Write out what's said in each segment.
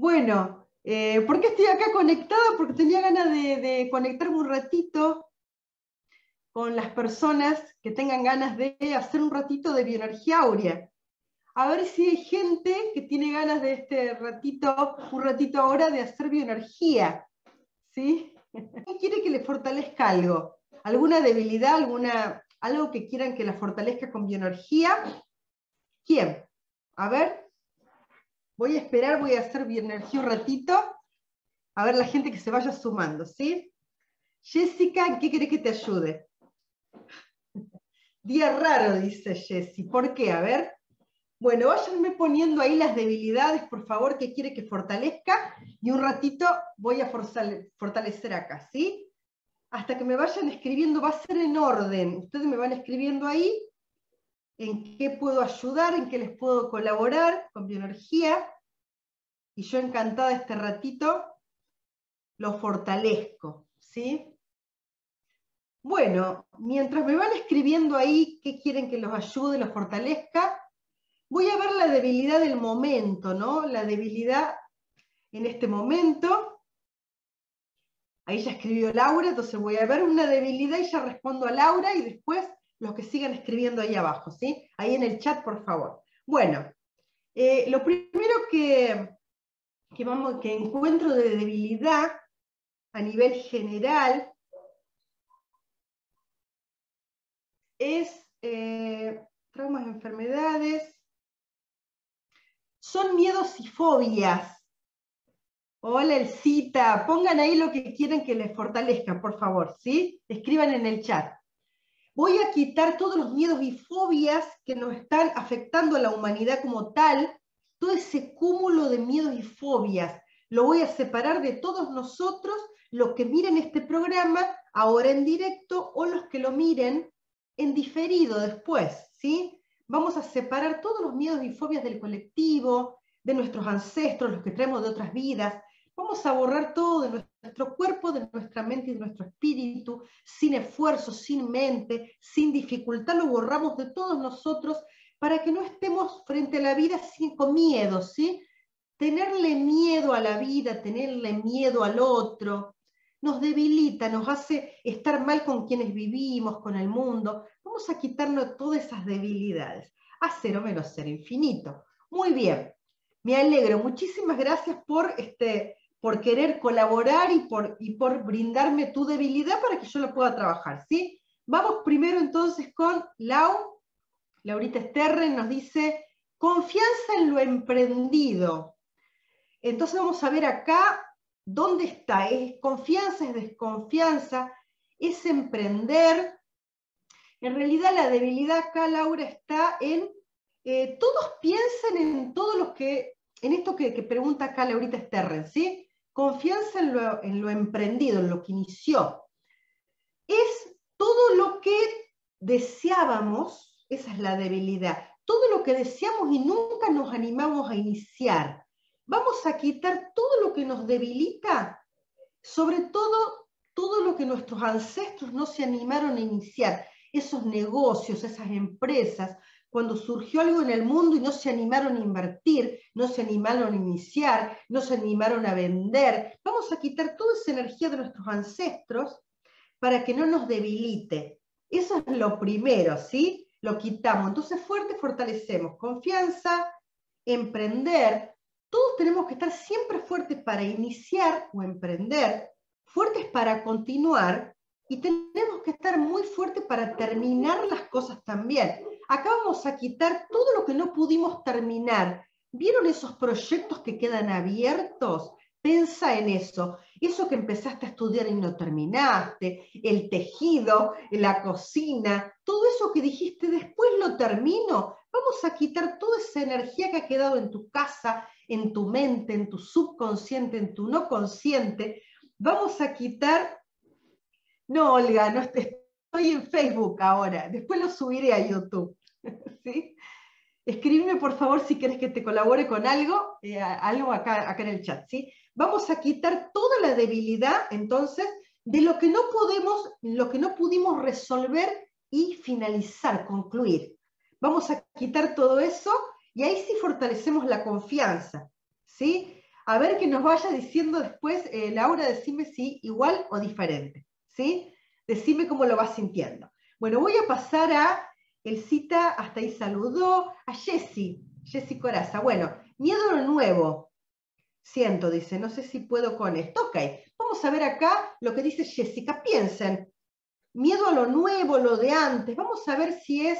Bueno, eh, ¿por qué estoy acá conectada? Porque tenía ganas de, conectarme un ratito con las personas que tengan ganas de hacer un ratito de bioenergía áurea. A ver si hay gente que tiene ganas de este ratito, un ratito ahora de hacer bioenergía. ¿Sí? ¿Quién quiere que le fortalezca algo? ¿Alguna debilidad? Alguna, ¿Algo que quieran que la fortalezca con bioenergía? ¿Quién? A ver. Voy a esperar, voy a hacer bioenergía un ratito. A ver la gente que se vaya sumando, ¿sí? Jessica, ¿en qué querés que te ayude? Día raro, dice Jessy. ¿Por qué? A ver. Bueno, váyanme poniendo ahí las debilidades, por favor, que quiere que fortalezca. Y un ratito voy a fortalecer acá, ¿sí? Hasta que me vayan escribiendo, va a ser en orden. Ustedes me van escribiendo ahí en qué puedo ayudar, en qué les puedo colaborar con bioenergía. Y yo encantada este ratito lo fortalezco, ¿sí? Bueno, mientras me van escribiendo ahí qué quieren que los ayude, los fortalezca, voy a ver la debilidad del momento, ¿no? La debilidad en este momento. Ahí ya escribió Laura, entonces voy a ver una debilidad y ya respondo a Laura y después los que sigan escribiendo ahí abajo, ¿sí? Ahí en el chat, por favor. Bueno, eh, lo primero que, que, vamos, que encuentro de debilidad a nivel general es eh, traumas, enfermedades, son miedos y fobias. Hola, Elcita, pongan ahí lo que quieren que les fortalezcan, por favor, ¿sí? Escriban en el chat voy a quitar todos los miedos y fobias que nos están afectando a la humanidad como tal, todo ese cúmulo de miedos y fobias. Lo voy a separar de todos nosotros, los que miren este programa ahora en directo o los que lo miren en diferido después, ¿sí? Vamos a separar todos los miedos y fobias del colectivo, de nuestros ancestros, los que traemos de otras vidas, Vamos a borrar todo de nuestro cuerpo, de nuestra mente y de nuestro espíritu, sin esfuerzo, sin mente, sin dificultad, lo borramos de todos nosotros para que no estemos frente a la vida sin, con miedo, ¿sí? Tenerle miedo a la vida, tenerle miedo al otro, nos debilita, nos hace estar mal con quienes vivimos, con el mundo. Vamos a quitarnos todas esas debilidades. A cero menos ser infinito. Muy bien, me alegro. Muchísimas gracias por este, por querer colaborar y por, y por brindarme tu debilidad para que yo la pueda trabajar, ¿sí? Vamos primero entonces con Lau. Laurita Esterren nos dice, confianza en lo emprendido. Entonces vamos a ver acá dónde está. ¿Es confianza, es desconfianza? ¿Es emprender? En realidad la debilidad acá, Laura, está en, eh, todos piensan en todo lo que, en esto que, pregunta acá Laurita Sterren, ¿sí? confianza en lo, emprendido, en lo que inició. Es todo lo que deseábamos, esa es la debilidad, todo lo que deseamos y nunca nos animamos a iniciar. Vamos a quitar todo lo que nos debilita, sobre todo todo lo que nuestros ancestros no se animaron a iniciar, esos negocios, esas empresas, cuando surgió algo en el mundo y no se animaron a invertir, no se animaron a iniciar, no se animaron a vender. Vamos a quitar toda esa energía de nuestros ancestros para que no nos debilite. Eso es lo primero, ¿sí? Lo quitamos. Entonces, fuerte fortalecemos. Confianza, emprender. Todos tenemos que estar siempre fuertes para iniciar o emprender, fuertes para continuar y tenemos que estar muy fuertes para terminar las cosas también. Acá vamos a quitar todo lo que no pudimos terminar. ¿Vieron esos proyectos que quedan abiertos? Pensa en eso. Eso que empezaste a estudiar y no terminaste, el tejido, la cocina, todo eso que dijiste después lo termino. Vamos a quitar toda esa energía que ha quedado en tu casa, en tu mente, en tu subconsciente, en tu no consciente. Vamos a quitar... No, Olga, no estoy en Facebook ahora. Después lo subiré a YouTube. ¿sí? Escríbeme, por favor, si quieres que te colabore con algo, eh, algo acá, acá en el chat, ¿sí? Vamos a quitar toda la debilidad, entonces, de lo que no podemos, lo que no pudimos resolver y finalizar, concluir. Vamos a quitar todo eso y ahí sí fortalecemos la confianza, ¿sí? A ver que nos vaya diciendo después, eh, Laura, decime si igual o diferente, ¿sí? Decime cómo lo vas sintiendo. Bueno, voy a pasar a el cita, hasta ahí saludó, a Jessy, Jessy Coraza. Bueno, miedo a lo nuevo. Siento, dice, no sé si puedo con esto. Ok, vamos a ver acá lo que dice Jessica. Piensen, miedo a lo nuevo, lo de antes. Vamos a ver si es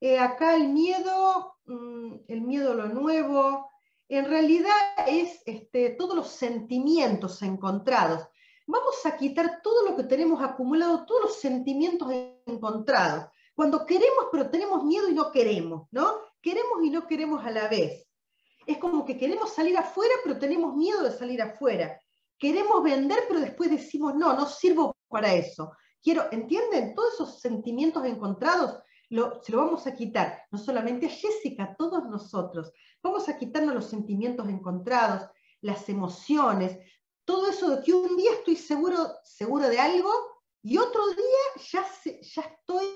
eh, acá el miedo, mm, el miedo a lo nuevo. En realidad es este, todos los sentimientos encontrados. Vamos a quitar todo lo que tenemos acumulado, todos los sentimientos encontrados. Cuando queremos, pero tenemos miedo y no queremos, ¿no? Queremos y no queremos a la vez. Es como que queremos salir afuera, pero tenemos miedo de salir afuera. Queremos vender, pero después decimos, no, no sirvo para eso. Quiero, ¿entienden? Todos esos sentimientos encontrados se lo vamos a quitar, no solamente a Jessica, a todos nosotros. Vamos a quitarnos los sentimientos encontrados, las emociones, todo eso de que un día estoy seguro, seguro de algo y otro día ya, ya estoy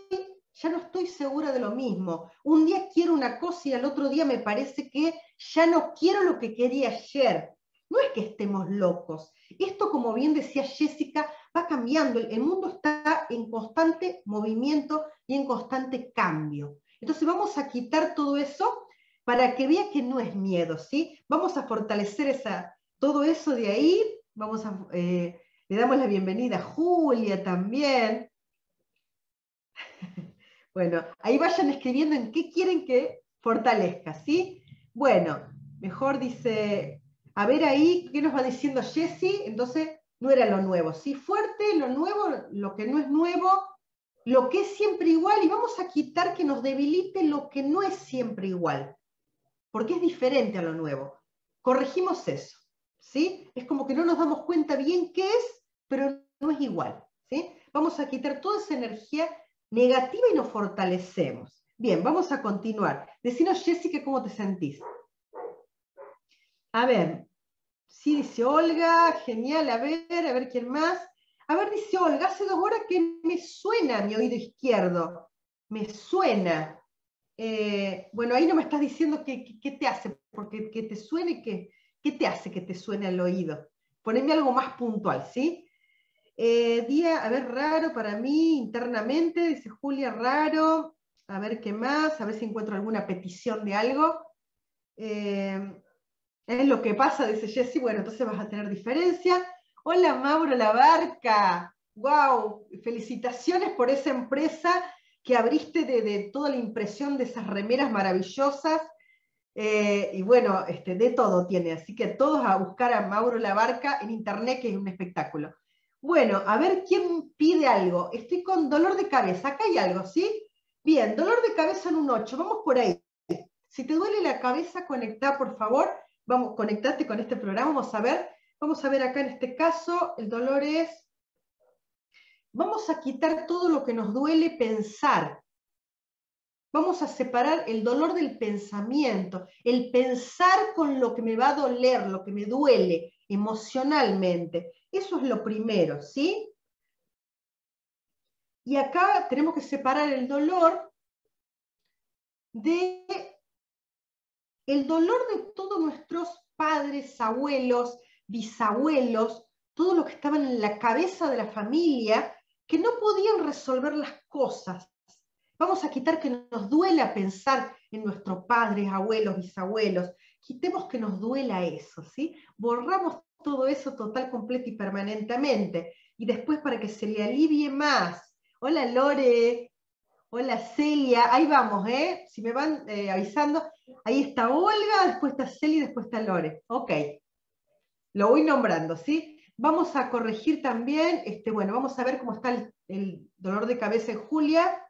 ya no estoy segura de lo mismo. Un día quiero una cosa y al otro día me parece que ya no quiero lo que quería ayer. No es que estemos locos. Esto, como bien decía Jessica, va cambiando. El mundo está en constante movimiento y en constante cambio. Entonces vamos a quitar todo eso para que vea que no es miedo, ¿sí? Vamos a fortalecer esa, todo eso de ahí. Vamos a, eh, le damos la bienvenida a Julia también. Bueno, ahí vayan escribiendo en qué quieren que fortalezca, ¿sí? Bueno, mejor dice, a ver ahí, ¿qué nos va diciendo Jessie? Entonces, no era lo nuevo, ¿sí? Fuerte, lo nuevo, lo que no es nuevo, lo que es siempre igual, y vamos a quitar que nos debilite lo que no es siempre igual, porque es diferente a lo nuevo. Corregimos eso, ¿sí? Es como que no nos damos cuenta bien qué es, pero no es igual, ¿sí? Vamos a quitar toda esa energía negativa y nos fortalecemos. Bien, vamos a continuar. Decinos, Jessica, cómo te sentís. A ver, sí, dice Olga, genial, a ver, a ver quién más. A ver, dice Olga, hace dos horas que me suena mi oído izquierdo. Me suena. Eh, bueno, ahí no me estás diciendo qué, te hace, porque que te suene, ¿qué, ¿qué te hace que te suene al oído? Poneme algo más puntual, ¿sí? Eh, día, a ver, raro para mí internamente, dice Julia, raro. A ver qué más, a ver si encuentro alguna petición de algo. Eh, es lo que pasa, dice Jessy. Bueno, entonces vas a tener diferencia. Hola, Mauro La Barca. ¡Wow! Felicitaciones por esa empresa que abriste de, toda la impresión de esas remeras maravillosas. Eh, y bueno, este, de todo tiene. Así que todos a buscar a Mauro La Barca en internet, que es un espectáculo. Bueno, a ver quién pide algo. Estoy con dolor de cabeza. Acá hay algo, ¿sí? Bien, dolor de cabeza en un 8. Vamos por ahí. Si te duele la cabeza, conecta, por favor. Vamos, conectate con este programa. Vamos a ver. Vamos a ver acá en este caso, el dolor es... Vamos a quitar todo lo que nos duele pensar. Vamos a separar el dolor del pensamiento, el pensar con lo que me va a doler, lo que me duele emocionalmente. Eso es lo primero, ¿sí? Y acá tenemos que separar el dolor de el dolor de todos nuestros padres, abuelos, bisabuelos, todos los que estaban en la cabeza de la familia, que no podían resolver las cosas. Vamos a quitar que nos duela pensar en nuestros padres, abuelos, bisabuelos. Quitemos que nos duela eso, ¿sí? Borramos todo eso total, completo y permanentemente. Y después para que se le alivie más. Hola Lore, hola Celia, ahí vamos, ¿eh? Si me van eh, avisando, ahí está Olga, después está Celia después está Lore. Ok, lo voy nombrando, ¿sí? Vamos a corregir también, este, bueno, vamos a ver cómo está el, el dolor de cabeza en Julia.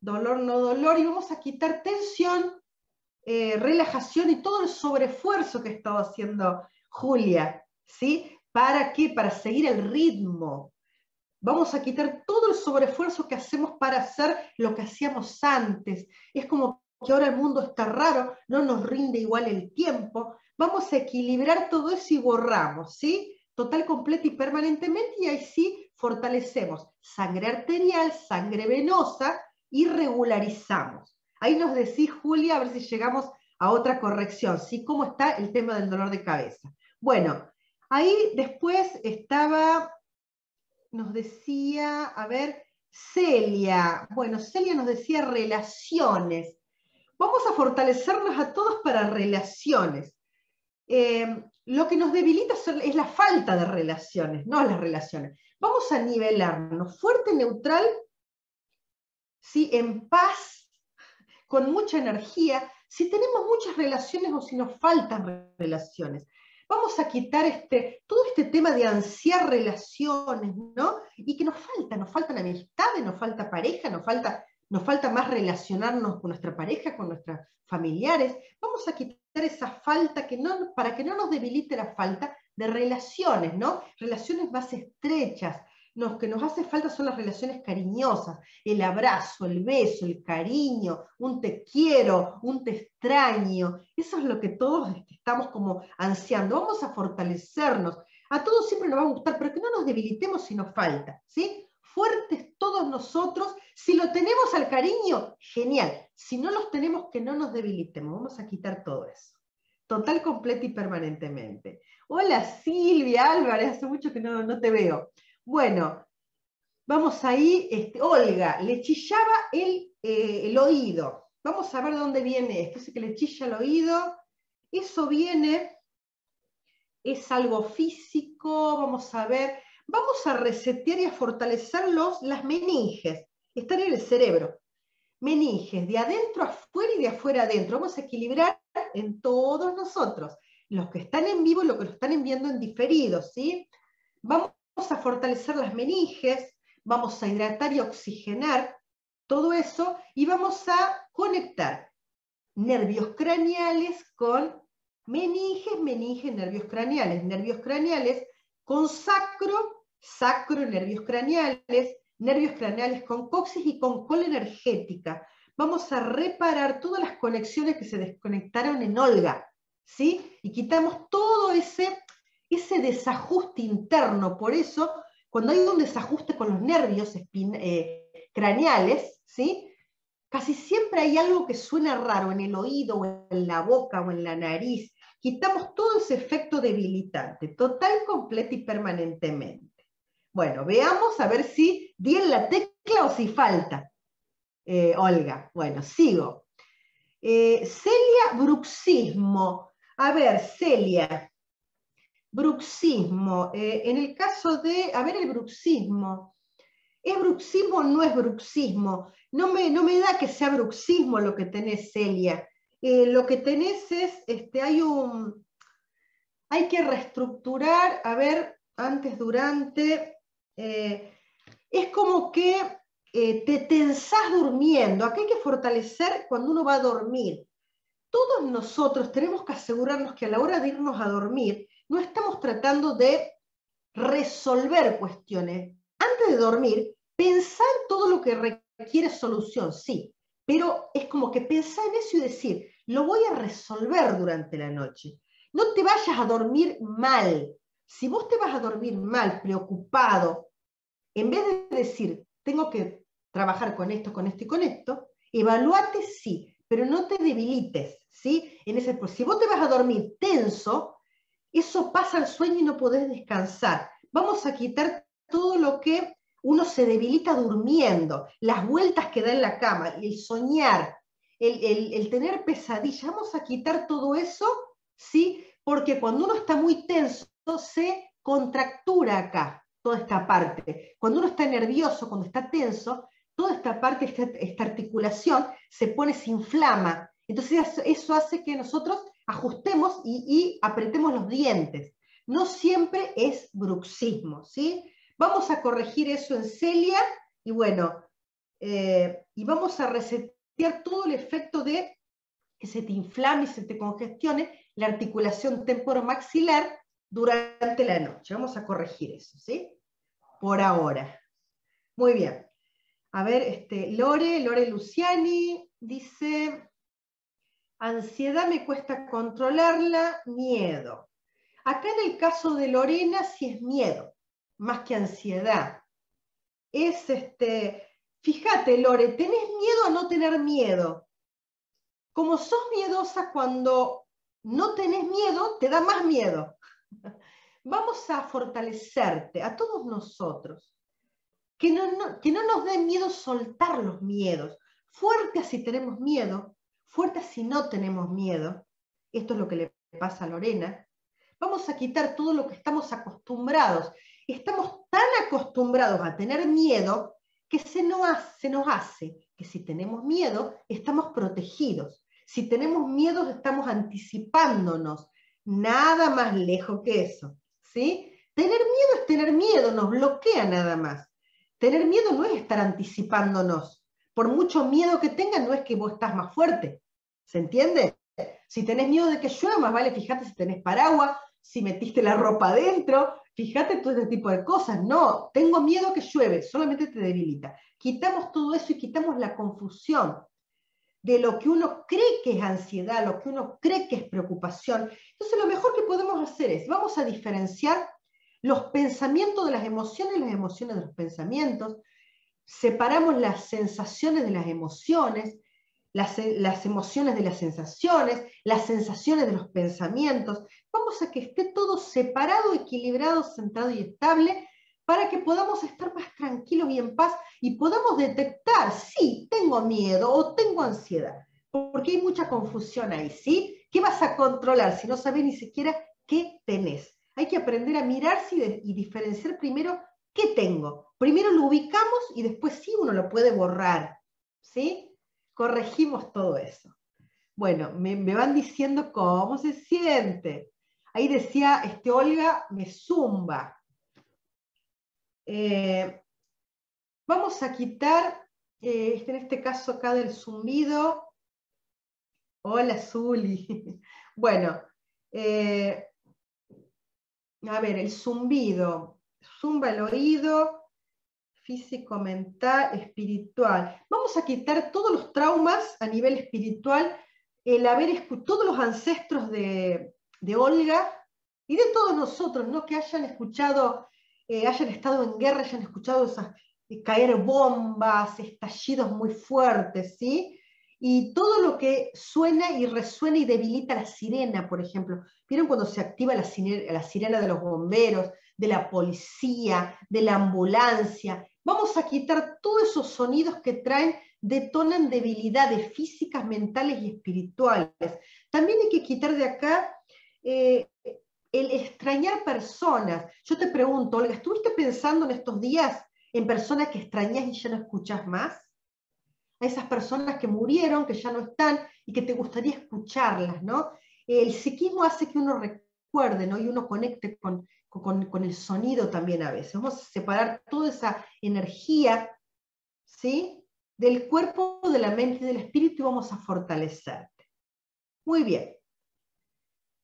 Dolor, no dolor, y vamos a quitar tensión, eh, relajación y todo el sobreesfuerzo que he estado haciendo Julia, ¿sí? ¿Para qué? Para seguir el ritmo. Vamos a quitar todo el sobreesfuerzo que hacemos para hacer lo que hacíamos antes. Es como que ahora el mundo está raro, no nos rinde igual el tiempo. Vamos a equilibrar todo eso y borramos, ¿sí? Total, completo y permanentemente, y ahí sí fortalecemos sangre arterial, sangre venosa y regularizamos. Ahí nos decís, Julia, a ver si llegamos a otra corrección, ¿sí? ¿Cómo está el tema del dolor de cabeza? Bueno, ahí después estaba, nos decía, a ver, Celia. Bueno, Celia nos decía relaciones. Vamos a fortalecernos a todos para relaciones. Eh, lo que nos debilita es la falta de relaciones, no las relaciones. Vamos a nivelarnos fuerte, neutral, ¿sí? en paz, con mucha energía, si tenemos muchas relaciones o si nos faltan relaciones. Vamos a quitar este, todo este tema de ansiar relaciones, ¿no? Y que nos falta, nos faltan amistades, nos falta pareja, nos falta, nos falta más relacionarnos con nuestra pareja, con nuestros familiares. Vamos a quitar esa falta que no, para que no nos debilite la falta de relaciones, ¿no? Relaciones más estrechas, lo que nos hace falta son las relaciones cariñosas, el abrazo, el beso, el cariño, un te quiero, un te extraño. Eso es lo que todos estamos como ansiando. Vamos a fortalecernos. A todos siempre nos va a gustar, pero que no nos debilitemos si nos falta, ¿sí? Fuertes todos nosotros. Si lo tenemos al cariño, genial. Si no los tenemos, que no nos debilitemos. Vamos a quitar todo eso. Total, completo y permanentemente. Hola Silvia Álvarez, hace mucho que no, no te veo. Bueno, vamos ahí, este, Olga, le chillaba el, eh, el, oído. Vamos a ver de dónde viene esto. Dice que le chilla el oído. Eso viene, es algo físico, vamos a ver. Vamos a resetear y a fortalecer los, las meninges. Están en el cerebro. Meninges, de adentro afuera y de afuera adentro. Vamos a equilibrar en todos nosotros. Los que están en vivo y los que lo están enviando en diferido, ¿sí? Vamos a fortalecer las meninges, vamos a hidratar y oxigenar todo eso y vamos a conectar nervios craneales con meninges, meninges, nervios craneales, nervios craneales con sacro, sacro, nervios craneales, nervios craneales con coxis y con cola energética. Vamos a reparar todas las conexiones que se desconectaron en Olga, ¿sí? Y quitamos todo ese ese desajuste interno. Por eso, cuando hay un desajuste con los nervios eh, craneales, ¿sí? casi siempre hay algo que suena raro en el oído o en la boca o en la nariz. Quitamos todo ese efecto debilitante, total, completo y permanentemente. Bueno, veamos a ver si di en la tecla o si falta. Eh, Olga, bueno, sigo. Eh, Celia Bruxismo. A ver, Celia, bruxismo. Eh, en el caso de, a ver, el bruxismo. ¿Es bruxismo o no es bruxismo? No me, no me da que sea bruxismo lo que tenés, Celia. Eh, lo que tenés es, este, hay un, hay que reestructurar, a ver, antes, durante, eh, es como que te tensás durmiendo. Aquí hay que fortalecer cuando uno va a dormir. Todos nosotros tenemos que asegurarnos que a la hora de irnos a dormir, no estamos tratando de resolver cuestiones. Antes de dormir, pensar todo lo que requiere solución, sí, pero es como que pensar en eso y decir, lo voy a resolver durante la noche. No te vayas a dormir mal. Si vos te vas a dormir mal, preocupado, en vez de decir, tengo que trabajar con esto, con esto y con esto, evalúate sí, pero no te debilites, ¿sí? En ese, si vos te vas a dormir tenso, eso pasa al sueño y no podés descansar. Vamos a quitar todo lo que uno se debilita durmiendo, las vueltas que da en la cama, el soñar, el, tener pesadillas. Vamos a quitar todo eso, ¿sí? Porque cuando uno está muy tenso, se contractura acá, toda esta parte. Cuando uno está nervioso, cuando está tenso, toda esta parte, esta, esta articulación se pone, se inflama. Entonces eso hace que nosotros ajustemos y, apretemos los dientes. No siempre es bruxismo, ¿sí? Vamos a corregir eso en Celia y bueno, eh, y vamos a resetear todo el efecto de que se te inflame y se te congestione la articulación temporomaxilar durante la noche. Vamos a corregir eso, ¿sí? Por ahora. Muy bien. A ver, este, Lore, Lore Luciani dice, Ansiedad me cuesta controlarla, miedo. Acá en el caso de Lorena sí es miedo, más que ansiedad. Es este, fíjate Lore, ¿tenés miedo a no tener miedo? como sos miedosa cuando no tenés miedo, te da más miedo. Vamos a fortalecerte a todos nosotros. Que no, que no nos dé miedo soltar los miedos. Fuerte si tenemos miedo, fuerte si no tenemos miedo. Esto es lo que le pasa a Lorena. Vamos a quitar todo lo que estamos acostumbrados. Estamos tan acostumbrados a tener miedo que se nos, se nos hace que si tenemos miedo, estamos protegidos. Si tenemos miedo, estamos anticipándonos. Nada más lejos que eso. ¿sí? Tener miedo es tener miedo, nos bloquea nada más. Tener miedo no es estar anticipándonos. Por mucho miedo que tengas, no es que vos estás más fuerte. ¿Se entiende? Si tenés miedo de que llueva, más vale fíjate si tenés paraguas, si metiste la ropa adentro, fíjate todo ese tipo de cosas. No, tengo miedo que llueve, solamente te debilita. Quitamos todo eso y quitamos la confusión de lo que uno cree que es ansiedad, lo que uno cree que es preocupación. Entonces lo mejor que podemos hacer es, vamos a diferenciar los pensamientos de las emociones las emociones de los pensamientos, separamos las sensaciones de las emociones, las, las, emociones de las sensaciones, las sensaciones de los pensamientos. Vamos a que esté todo separado, equilibrado, centrado y estable para que podamos estar más tranquilos y en paz y podamos detectar, sí, tengo miedo o tengo ansiedad, porque hay mucha confusión ahí, ¿sí? ¿Qué vas a controlar si no sabes ni siquiera qué tenés? Hay que aprender a mirarse y, y diferenciar primero qué tengo. Primero lo ubicamos y después sí uno lo puede borrar, ¿sí? Corregimos todo eso. Bueno, me, van diciendo cómo se siente. Ahí decía, este Olga, me zumba. Eh, vamos a quitar, eh, este, en este caso acá del zumbido. Hola, Zuli. Bueno, eh, a ver, el zumbido. Zumba el oído, físico, mental, espiritual. Vamos a quitar todos los traumas a nivel espiritual, el haber todos los ancestros de, de Olga y de todos nosotros, ¿no? Que hayan escuchado eh, hayan estado en guerra, hayan escuchado esas, eh, caer bombas, estallidos muy fuertes, ¿sí? Y todo lo que suena y resuena y debilita la sirena, por ejemplo. ¿Vieron cuando se activa la sirena, la sirena de los bomberos, de la policía, de la ambulancia? Vamos a quitar todos esos sonidos que traen, detonan debilidades físicas, mentales y espirituales. También hay que quitar de acá eh, el extrañar personas. Yo te pregunto, Olga, ¿estuviste pensando en estos días en personas que extrañas y ya no escuchas más? A esas personas que murieron, que ya no están y que te gustaría escucharlas, ¿no? El psiquismo hace que uno recuerde, ¿no? Y uno conecte con, con, el sonido también a veces. Vamos a separar toda esa energía, ¿sí? Del cuerpo, de la mente y del espíritu y vamos a fortalecerte. Muy bien.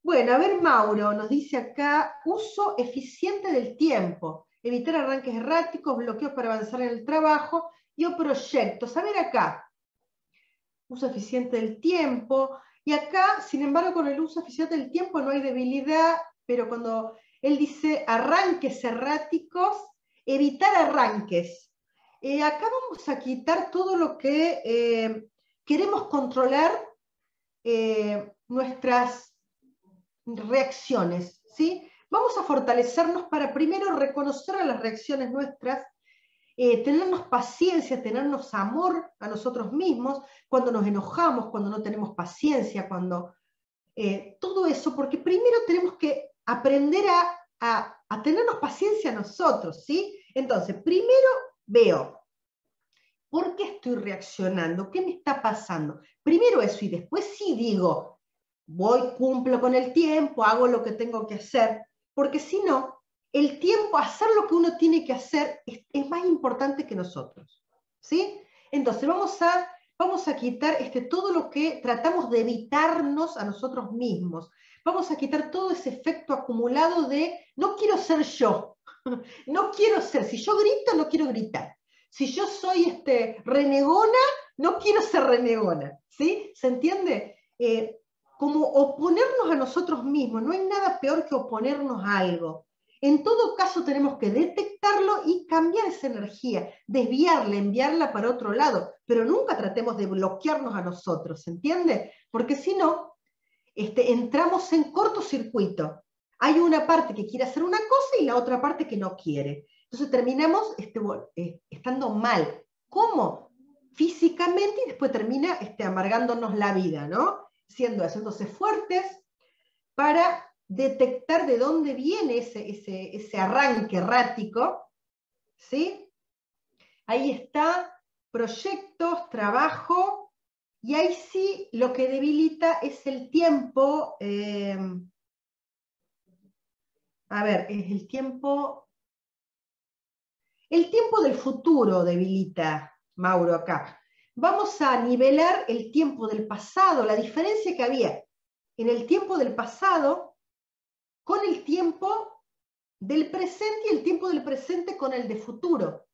Bueno, a ver, Mauro nos dice acá, uso eficiente del tiempo, evitar arranques erráticos, bloqueos para avanzar en el trabajo y o proyectos. A ver acá, uso eficiente del tiempo. Y acá, sin embargo, con el uso eficiente del tiempo no hay debilidad, pero cuando él dice arranques erráticos, evitar arranques. Eh, acá vamos a quitar todo lo que eh, queremos controlar eh, nuestras reacciones, ¿sí? Vamos a fortalecernos para primero reconocer las reacciones nuestras, tenernos paciencia, tenernos amor a nosotros mismos, cuando nos enojamos, cuando no tenemos paciencia, cuando todo eso, porque primero tenemos que aprender a, a tenernos paciencia a nosotros, ¿sí? Entonces, primero veo, ¿por qué estoy reaccionando? ¿Qué me está pasando? Primero eso y después sí digo, voy, cumplo con el tiempo, hago lo que tengo que hacer, porque si no, el tiempo, hacer lo que uno tiene que hacer es, más importante que nosotros. ¿Sí? Entonces vamos a, vamos a quitar este, todo lo que tratamos de evitarnos a nosotros mismos. Vamos a quitar todo ese efecto acumulado de no quiero ser yo, no quiero ser, si yo grito, no quiero gritar. Si yo soy este, renegona, no quiero ser renegona. ¿Sí? ¿Se entiende? Eh, como oponernos a nosotros mismos. No hay nada peor que oponernos a algo. En todo caso tenemos que detectarlo y cambiar esa energía, desviarla, enviarla para otro lado, pero nunca tratemos de bloquearnos a nosotros, ¿se entiende? Porque si no, este, entramos en cortocircuito. Hay una parte que quiere hacer una cosa y la otra parte que no quiere. Entonces terminamos este, eh, estando mal. ¿Cómo? Físicamente y después termina este, amargándonos la vida, ¿no? Siendo, haciéndose fuertes para detectar de dónde viene ese, ese, arranque errático, ¿sí? Ahí está, proyectos, trabajo, y ahí sí lo que debilita es el tiempo, eh, a ver, es el tiempo, el tiempo del futuro debilita, Mauro, acá. Vamos a nivelar el tiempo del pasado, la diferencia que había en el tiempo del pasado con el tiempo del presente y el tiempo del presente con el de futuro.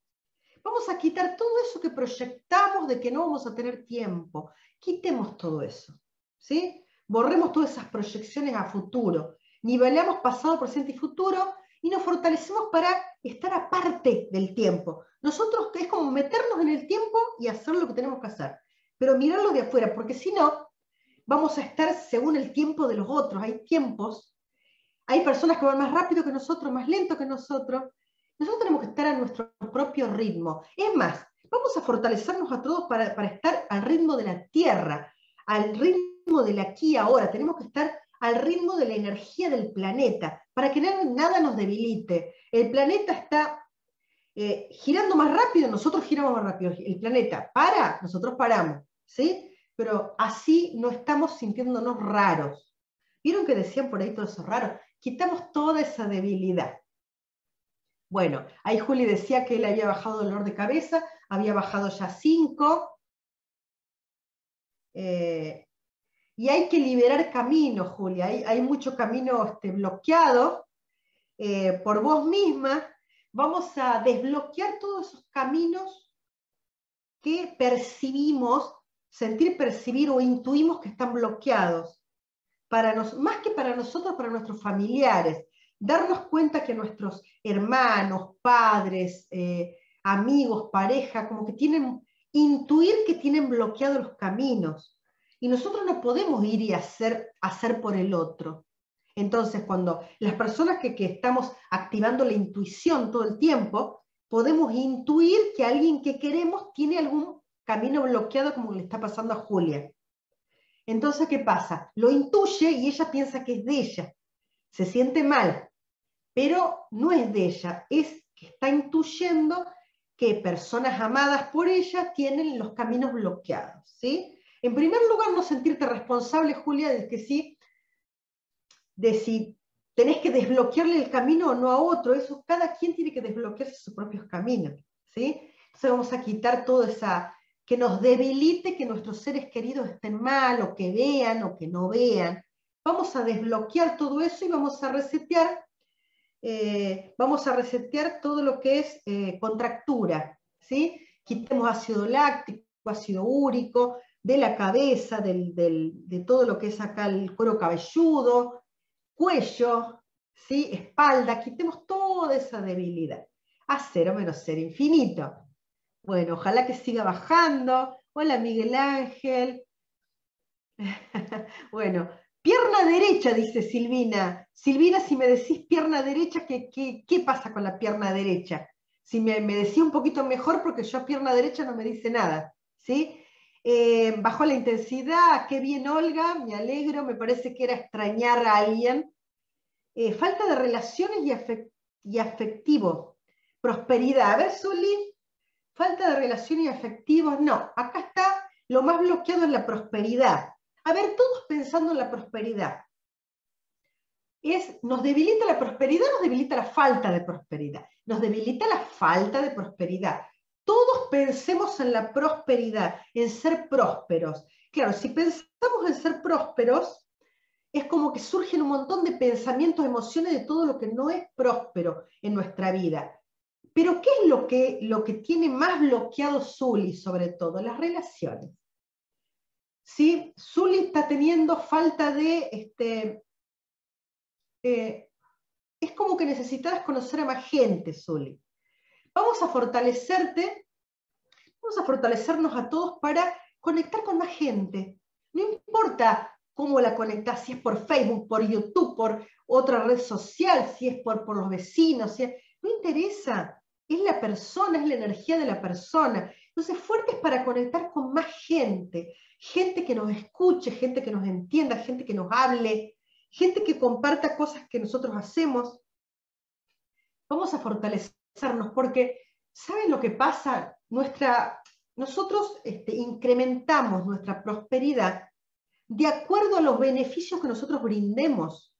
Vamos a quitar todo eso que proyectamos de que no vamos a tener tiempo. Quitemos todo eso. ¿sí? Borremos todas esas proyecciones a futuro. Nivelamos pasado, presente y futuro y nos fortalecemos para estar aparte del tiempo. Nosotros es como meternos en el tiempo y hacer lo que tenemos que hacer, pero mirarlo de afuera, porque si no, vamos a estar según el tiempo de los otros. Hay tiempos hay personas que van más rápido que nosotros, más lento que nosotros. Nosotros tenemos que estar a nuestro propio ritmo. Es más, vamos a fortalecernos a todos para, estar al ritmo de la Tierra, al ritmo del aquí y ahora. Tenemos que estar al ritmo de la energía del planeta, para que nada nos debilite. El planeta está eh, girando más rápido, nosotros giramos más rápido. El planeta para, nosotros paramos, ¿sí? Pero así no estamos sintiéndonos raros. ¿Vieron que decían por ahí todo eso raro? quitamos toda esa debilidad. Bueno, ahí Juli decía que él había bajado dolor de cabeza, había bajado ya 5. Eh, y hay que liberar camino, Julia. Hay, mucho camino este, bloqueado eh, por vos misma. Vamos a desbloquear todos esos caminos que percibimos, sentir, percibir o intuimos que están bloqueados más que para nosotros, para nuestros familiares, darnos cuenta que nuestros hermanos, padres, eh, amigos, pareja, como que tienen, intuir que tienen bloqueados los caminos. Y nosotros no podemos ir y hacer, hacer por el otro. Entonces, cuando las personas que, que estamos activando la intuición todo el tiempo, podemos intuir que alguien que queremos tiene algún camino bloqueado como le está pasando a Julia. Entonces, ¿qué pasa? Lo intuye y ella piensa que es de ella. Se siente mal, pero no es de ella, es que está intuyendo que personas amadas por ella tienen los caminos bloqueados. ¿sí? En primer lugar, no sentirte responsable, Julia, de que sí, de si tenés que desbloquearle el camino o no a otro, eso cada quien tiene que desbloquearse sus propios caminos. ¿sí? Entonces vamos a quitar toda esa, que nos debilite que nuestros seres queridos estén mal o que vean o que no vean. Vamos a desbloquear todo eso y vamos a resetear, eh, vamos a resetear todo lo que es eh, contractura. ¿sí? Quitemos ácido láctico, ácido úrico, de la cabeza, de todo lo que es acá el cuero cabelludo, cuello, ¿sí? espalda, quitemos toda esa debilidad. A cero menos cero infinito. Bueno, ojalá que siga bajando. Hola Miguel Ángel. bueno, pierna derecha, dice Silvina. Silvina, si me decís pierna derecha, ¿qué, qué, pasa con la pierna derecha? Si me, me decía un poquito mejor, porque yo pierna derecha no me dice nada. ¿sí? Eh, bajó la intensidad, qué bien Olga, me alegro, me parece que era extrañar a alguien. Eh, falta de relaciones y, y afectivo. Prosperidad. A ver, Zuli, falta de relaciones afectivas, no, acá está lo más bloqueado en la prosperidad. A ver, todos pensando en la prosperidad. Es, ¿Nos debilita la prosperidad nos debilita la falta de prosperidad? Nos debilita la falta de prosperidad. Todos pensemos en la prosperidad, en ser prósperos. Claro, si pensamos en ser prósperos, es como que surgen un montón de pensamientos, emociones de todo lo que no es próspero en nuestra vida. Pero ¿qué es lo que, lo que tiene más bloqueado Zully sobre todo? Las relaciones. ¿Sí? Zully está teniendo falta de, este, eh, es como que necesitaras conocer a más gente, Zuli. Vamos a fortalecerte, vamos a fortalecernos a todos para conectar con más gente. No importa cómo la conectas, si es por Facebook, por YouTube, por otra red social, si es por, por los vecinos, si no interesa, es la persona, es la energía de la persona. Entonces, fuertes para conectar con más gente, gente que nos escuche, gente que nos entienda, gente que nos hable, gente que comparta cosas que nosotros hacemos. Vamos a fortalecernos porque, ¿saben lo que pasa? Nuestra, nosotros este, incrementamos nuestra prosperidad de acuerdo a los beneficios que nosotros brindemos.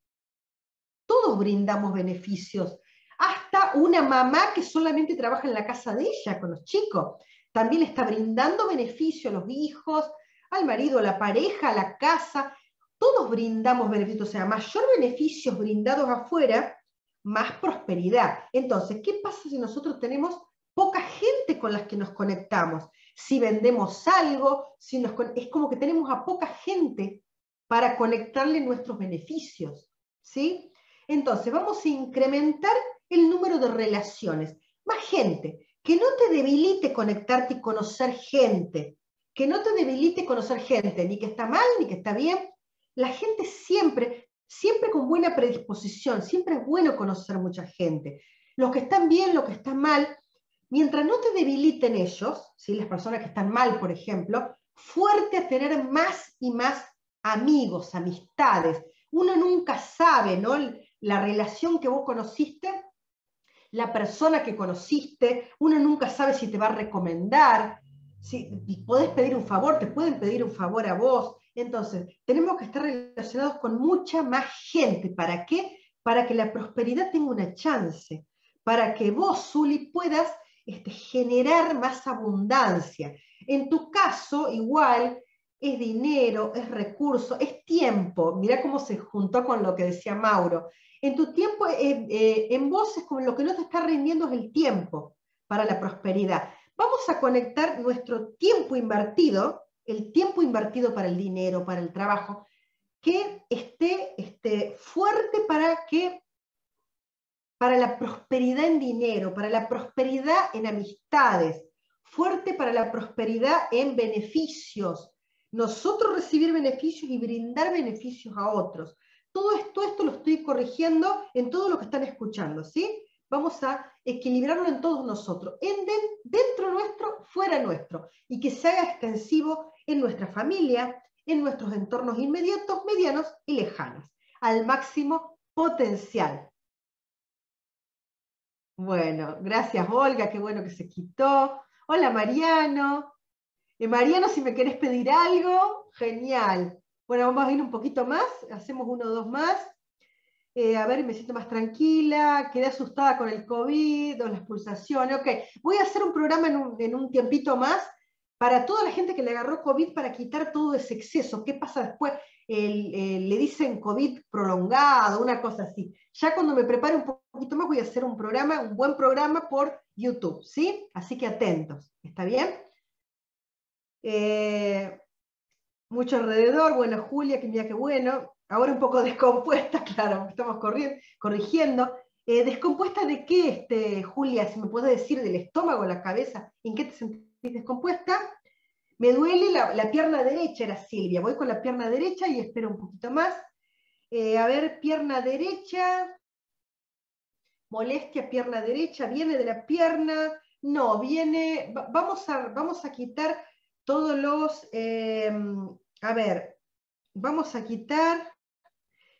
Todos brindamos beneficios, hasta una mamá que solamente trabaja en la casa de ella con los chicos. También está brindando beneficio a los hijos, al marido, a la pareja, a la casa. Todos brindamos beneficios, o sea, mayor beneficios brindados afuera, más prosperidad. Entonces, ¿qué pasa si nosotros tenemos poca gente con las que nos conectamos? Si vendemos algo, si es como que tenemos a poca gente para conectarle nuestros beneficios, ¿sí? Entonces, vamos a incrementar el número de relaciones. Más gente, que no te debilite conectarte y conocer gente, que no te debilite conocer gente, ni que está mal, ni que está bien. La gente siempre, siempre con buena predisposición, siempre es bueno conocer mucha gente. Los que están bien, los que están mal, mientras no te debiliten ellos, ¿sí? las personas que están mal, por ejemplo, fuerte a tener más y más amigos, amistades. Uno nunca sabe, ¿no? La relación que vos conociste la persona que conociste, uno nunca sabe si te va a recomendar, si podés pedir un favor, te pueden pedir un favor a vos. Entonces, tenemos que estar relacionados con mucha más gente. ¿Para qué? Para que la prosperidad tenga una chance, para que vos, Zuli, puedas este, generar más abundancia. En tu caso, igual, es dinero, es recurso, es tiempo. Mira cómo se juntó con lo que decía Mauro. En tu tiempo, eh, eh, en vos es como lo que no te está rindiendo es el tiempo para la prosperidad. Vamos a conectar nuestro tiempo invertido, el tiempo invertido para el dinero, para el trabajo, que esté, esté fuerte para que para la prosperidad en dinero, para la prosperidad en amistades, fuerte para la prosperidad en beneficios. Nosotros recibir beneficios y brindar beneficios a otros. Todo esto, esto lo estoy corrigiendo en todo lo que están escuchando, ¿sí? Vamos a equilibrarlo en todos nosotros, en dentro nuestro, fuera nuestro, y que se haga extensivo en nuestra familia, en nuestros entornos inmediatos, medianos y lejanos, al máximo potencial. Bueno, gracias Olga, qué bueno que se quitó. Hola Mariano. Eh, Mariano, si me querés pedir algo, genial. Bueno, vamos a ir un poquito más, hacemos uno o dos más. Eh, a ver, me siento más tranquila, quedé asustada con el COVID o las pulsaciones. Ok, voy a hacer un programa en un, tiempito más para toda la gente que le agarró COVID para quitar todo ese exceso. ¿Qué pasa después? le dicen COVID prolongado, una cosa así. Ya cuando me prepare un poquito más voy a hacer un programa, un buen programa por YouTube, ¿sí? Así que atentos, ¿está bien? Eh, mucho alrededor, bueno, Julia, que mira qué bueno, ahora un poco descompuesta, claro, estamos corrigiendo. Eh, ¿Descompuesta de qué, este, Julia? Si me puedes decir, del estómago, la cabeza, ¿en qué te sentís descompuesta? Me duele la, pierna derecha, era Silvia. Voy con la pierna derecha y espero un poquito más. Eh, a ver, pierna derecha. Molestia, pierna derecha. ¿Viene de la pierna? No, viene. Vamos a, vamos a quitar todos los. Em, a ver, vamos a quitar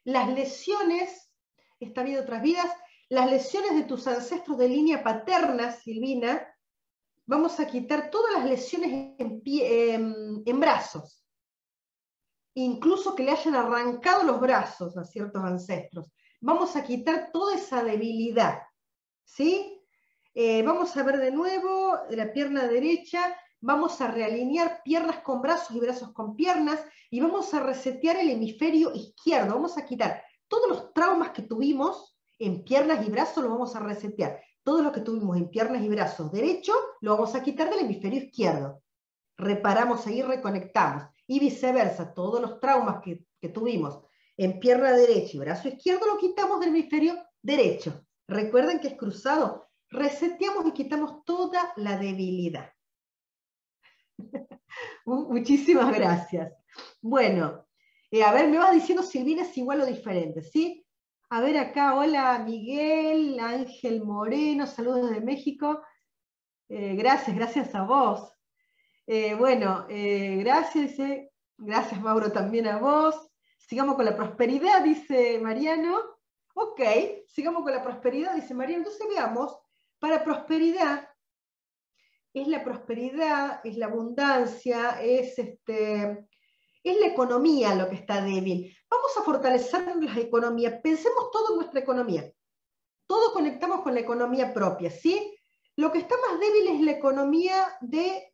las lesiones, esta vida otras vidas, las lesiones de tus ancestros de línea paterna, Silvina, vamos a quitar todas las lesiones en, en, brazos, incluso que le hayan arrancado los brazos a ciertos ancestros. Vamos a quitar toda esa debilidad, ¿sí? Eh, vamos a ver de nuevo la pierna derecha, vamos a realinear piernas con brazos y brazos con piernas y vamos a resetear el hemisferio izquierdo. Vamos a quitar todos los traumas que tuvimos en piernas y brazos, lo vamos a resetear. Todo lo que tuvimos en piernas y brazos derecho, lo vamos a quitar del hemisferio izquierdo. Reparamos ahí, reconectamos. Y viceversa, todos los traumas que, que tuvimos en pierna derecha y brazo izquierdo, lo quitamos del hemisferio derecho. Recuerden que es cruzado. Reseteamos y quitamos toda la debilidad. Muchísimas gracias. Bueno, eh, a ver, me vas diciendo si es igual o diferente, ¿sí? A ver acá, hola Miguel, Ángel Moreno, saludos de México. Eh, gracias, gracias a vos. Eh, bueno, gracias, gracias Mauro también a vos. Sigamos con la prosperidad, dice Mariano. Ok, sigamos con la prosperidad, dice Mariano. Entonces veamos, para prosperidad, es la prosperidad, es la abundancia, es, este, es la economía lo que está débil. Vamos a fortalecer la economía. Pensemos todo en nuestra economía. Todo conectamos con la economía propia, ¿sí? Lo que está más débil es la economía de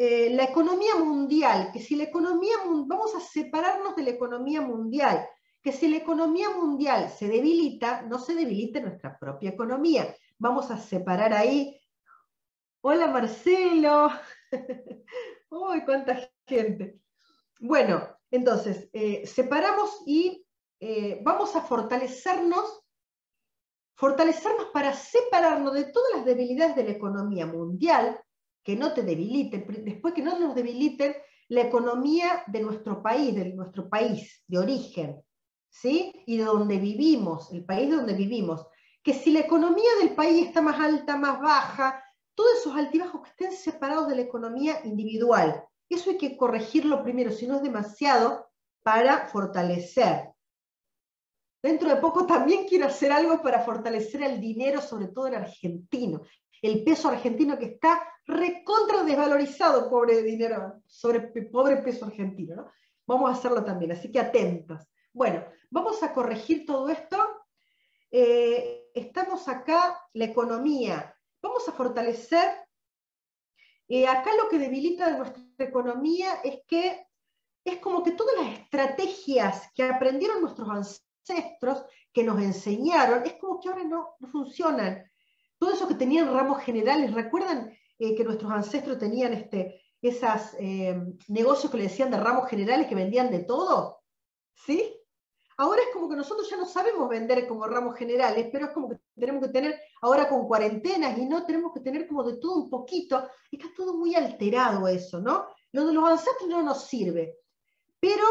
eh, la economía mundial, que si la economía, vamos a separarnos de la economía mundial, que si la economía mundial se debilita, no se debilite nuestra propia economía. Vamos a separar ahí Hola Marcelo. Uy, cuánta gente. Bueno, entonces, eh, separamos y eh, vamos a fortalecernos, fortalecernos para separarnos de todas las debilidades de la economía mundial, que no te debiliten, después que no nos debiliten la economía de nuestro país, de nuestro país de origen, ¿sí? Y de donde vivimos, el país de donde vivimos. Que si la economía del país está más alta, más baja, todos esos altibajos que estén separados de la economía individual. Eso hay que corregirlo primero, si no es demasiado, para fortalecer. Dentro de poco también quiero hacer algo para fortalecer el dinero, sobre todo el argentino. El peso argentino que está recontra desvalorizado, pobre dinero, sobre pobre peso argentino. Vamos a hacerlo también, así que atentos. Bueno, vamos a corregir todo esto. Eh, estamos acá, la economía, vamos a fortalecer. Eh, acá lo que debilita de nuestra economía es que es como que todas las estrategias que aprendieron nuestros ancestros, que nos enseñaron, es como que ahora no, funcionan. Todo eso que tenían ramos generales, ¿recuerdan eh, que nuestros ancestros tenían este, esos eh, negocios que le decían de ramos generales que vendían de todo? ¿Sí? Ahora es como que nosotros ya no sabemos vender como ramos generales, pero es como que tenemos que tener ahora con cuarentenas y no tenemos que tener como de todo un poquito. Está todo muy alterado eso, ¿no? Lo de los ancestros no nos sirve, pero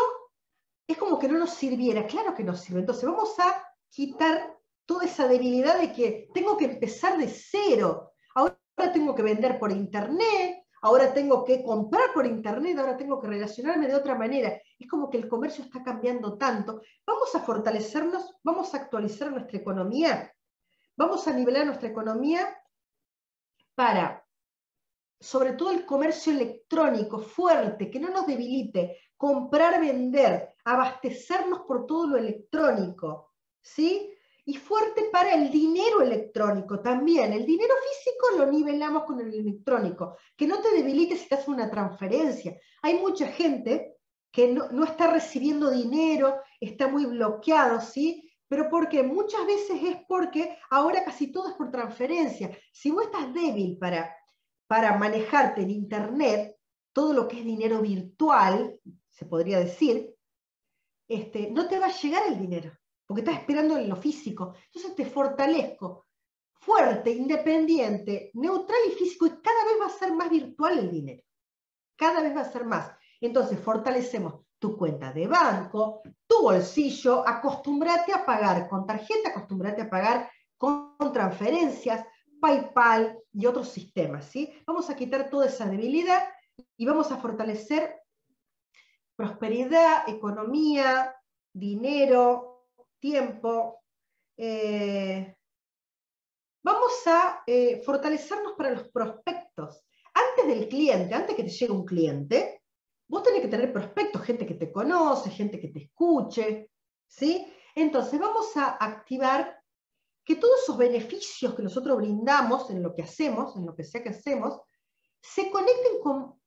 es como que no nos sirviera. Claro que nos sirve. Entonces vamos a quitar toda esa debilidad de que tengo que empezar de cero. Ahora tengo que vender por internet, ahora tengo que comprar por internet, ahora tengo que relacionarme de otra manera. Es como que el comercio está cambiando tanto. Vamos a fortalecernos, vamos a actualizar nuestra economía, vamos a nivelar nuestra economía para, sobre todo el comercio electrónico fuerte, que no nos debilite, comprar, vender, abastecernos por todo lo electrónico, ¿sí? y fuerte para el dinero electrónico también. El dinero físico lo nivelamos con el electrónico, que no te debilite si te hace una transferencia. Hay mucha gente que no, está recibiendo dinero, está muy bloqueado, ¿sí? Pero porque muchas veces es porque ahora casi todo es por transferencia. Si vos estás débil para, para manejarte en Internet, todo lo que es dinero virtual, se podría decir, este, no te va a llegar el dinero porque estás esperando en lo físico. Entonces te fortalezco, fuerte, independiente, neutral y físico, y cada vez va a ser más virtual el dinero. Cada vez va a ser más. Entonces fortalecemos tu cuenta de banco, tu bolsillo, acostúmbrate a pagar con tarjeta, acostúmbrate a pagar con transferencias, PayPal y otros sistemas. ¿sí? Vamos a quitar toda esa debilidad y vamos a fortalecer prosperidad, economía, dinero, tiempo. Eh, vamos a eh, fortalecernos para los prospectos. Antes del cliente, antes que te llegue un cliente, vos tenés que tener prospectos, gente que te conoce, gente que te escuche, ¿sí? Entonces vamos a activar que todos esos beneficios que nosotros brindamos en lo que hacemos, en lo que sea que hacemos, se conecten con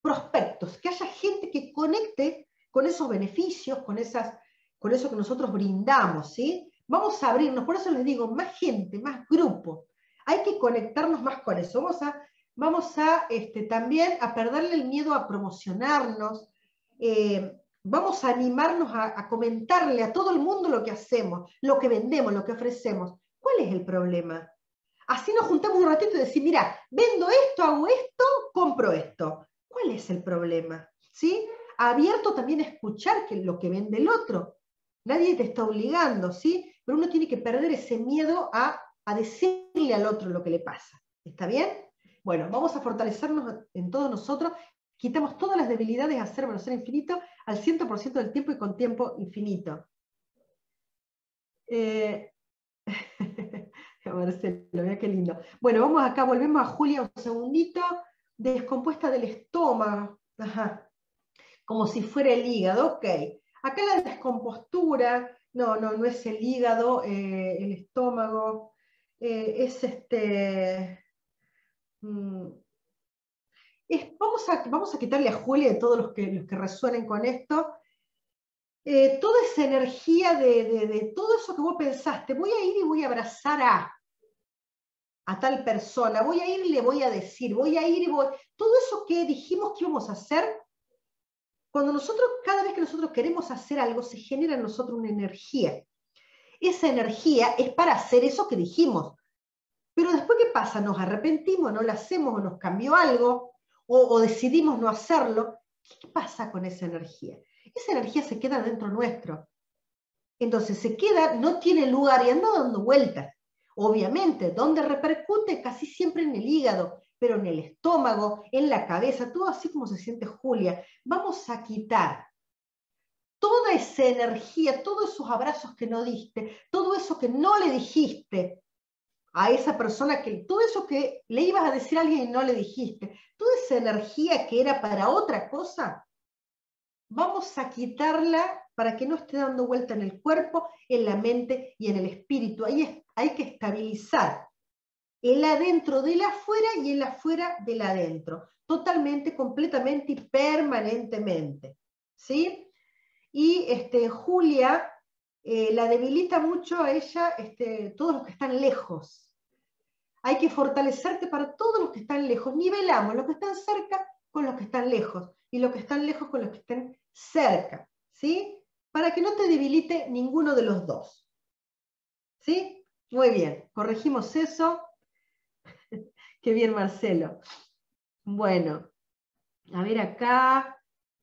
prospectos, que haya gente que conecte con esos beneficios, con esas con eso que nosotros brindamos, ¿sí? Vamos a abrirnos, por eso les digo, más gente, más grupo. Hay que conectarnos más con eso. Vamos a, vamos a este, también a perderle el miedo a promocionarnos. Eh, vamos a animarnos a, comentarle a todo el mundo lo que hacemos, lo que vendemos, lo que ofrecemos. ¿Cuál es el problema? Así nos juntamos un ratito y decimos, mira, vendo esto, hago esto, compro esto. ¿Cuál es el problema? ¿Sí? Abierto también a escuchar que lo que vende el otro. Nadie te está obligando, ¿sí? Pero uno tiene que perder ese miedo a, a decirle al otro lo que le pasa. ¿Está bien? Bueno, vamos a fortalecernos en todos nosotros Quitamos todas las debilidades a ser menos ser infinito al 100% del tiempo y con tiempo infinito. Eh... Marcelo, mira qué lindo. Bueno, vamos acá, volvemos a Julia un segundito. Descompuesta del estómago. Ajá. Como si fuera el hígado, ok. Acá la descompostura, no, no, no es el hígado, eh, el estómago, eh, es este. Mm, vamos, a, vamos a quitarle a Julia de todos los que, los que resuenen con esto, eh, toda esa energía de, todo eso que vos pensaste, voy a ir y voy a abrazar a, a tal persona, voy a ir y le voy a decir, voy a ir y voy, todo eso que dijimos que íbamos a hacer, cuando nosotros, cada vez que nosotros queremos hacer algo, se genera en nosotros una energía. Esa energía es para hacer eso que dijimos. Pero después, ¿qué pasa? Nos arrepentimos, no lo hacemos o nos cambió algo, o, decidimos no hacerlo, ¿qué pasa con esa energía? Esa energía se queda dentro nuestro. Entonces se queda, no tiene lugar y anda dando vueltas. Obviamente, donde repercute casi siempre en el hígado, pero en el estómago, en la cabeza, todo así como se siente Julia. Vamos a quitar toda esa energía, todos esos abrazos que no diste, todo eso que no le dijiste, a esa persona que todo eso que le ibas a decir a alguien y no le dijiste, toda esa energía que era para otra cosa, vamos a quitarla para que no esté dando vuelta en el cuerpo, en la mente y en el espíritu. Ahí hay que estabilizar el adentro del afuera y el afuera del adentro, totalmente, completamente y permanentemente. ¿Sí? Y este, Julia eh, la debilita mucho a ella este, todos los que están lejos. Hay que fortalecerte para todos los que están lejos. Nivelamos los que están cerca con los que están lejos y los que están lejos con los que estén cerca. ¿Sí? Para que no te debilite ninguno de los dos. ¿Sí? Muy bien, corregimos eso. Qué bien, Marcelo. Bueno, a ver acá.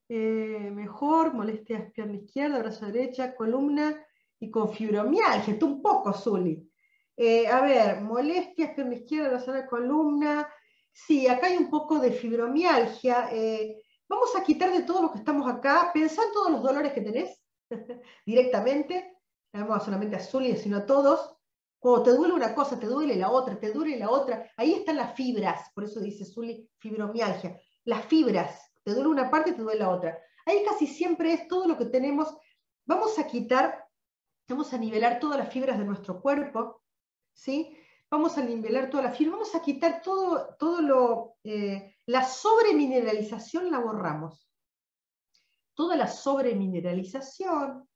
Eh, mejor, molestias pierna izquierda, brazo derecha, columna y con fibromialgia. Está un poco, Zuli. Eh, a ver, molestias, pierna izquierda, la zona columna. Sí, acá hay un poco de fibromialgia. Eh, vamos a quitar de todo lo que estamos acá. Pensá en todos los dolores que tenés directamente. No solamente a Zuli, sino a todos. Cuando te duele una cosa, te duele la otra, te duele la otra. Ahí están las fibras. Por eso dice Zuli, fibromialgia. Las fibras. Te duele una parte, te duele la otra. Ahí casi siempre es todo lo que tenemos. Vamos a quitar Vamos a nivelar todas las fibras de nuestro cuerpo, ¿sí? Vamos a nivelar todas las fibras, vamos a quitar todo, todo lo, eh, la sobremineralización la borramos. Toda la sobremineralización,